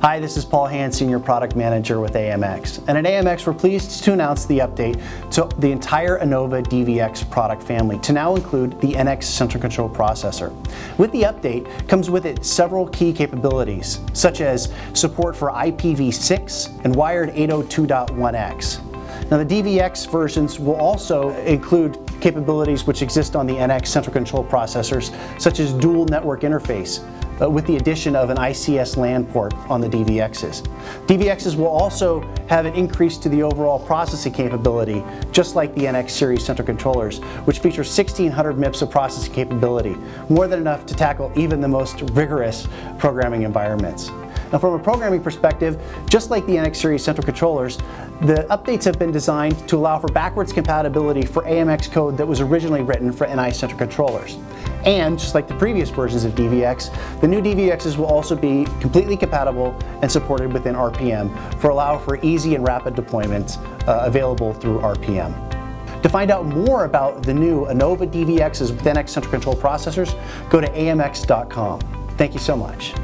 Hi, this is Paul Hand, Senior Product Manager with AMX. And at AMX, we're pleased to announce the update to the entire Enova DVX product family to now include the NX Central Control Processor. With the update comes with it several key capabilities, such as support for IPv6 and wired 802.1x. Now the DVX versions will also include capabilities which exist on the NX central control processors, such as dual network interface, uh, with the addition of an ICS LAN port on the DVXs. DVXs will also have an increase to the overall processing capability, just like the NX series central controllers, which feature 1600 MIPS of processing capability, more than enough to tackle even the most rigorous programming environments. Now from a programming perspective, just like the NX series central controllers, the updates have been designed to allow for backwards compatibility for AMX code that was originally written for NI central controllers. And just like the previous versions of DVX, the new DVXs will also be completely compatible and supported within RPM for allow for easy and rapid deployments uh, available through RPM. To find out more about the new Enova DVXs with NX Central Control processors, go to amx.com. Thank you so much.